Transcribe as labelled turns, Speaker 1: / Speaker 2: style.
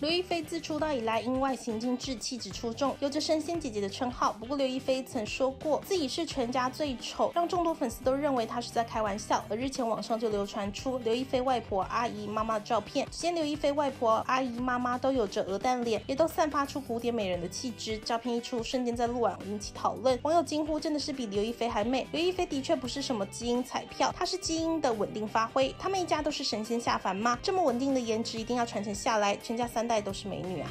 Speaker 1: 刘亦菲自出道以来，因外形精致、气质出众，有着神仙姐姐的称号。不过，刘亦菲曾说过自己是全家最丑，让众多粉丝都认为她是在开玩笑。而日前网上就流传出刘亦菲外婆、阿姨、妈妈的照片，只见刘亦菲外婆、阿姨、妈妈都有着鹅蛋脸，也都散发出古典美人的气质。照片一出，瞬间在路网引起讨论，网友惊呼：“真的是比刘亦菲还美！”刘亦菲的确不是什么基因彩票，她是基因的稳定发挥。他们一家都是神仙下凡吗？这么稳定的颜值一定要传承下来，全家三代都是美女啊。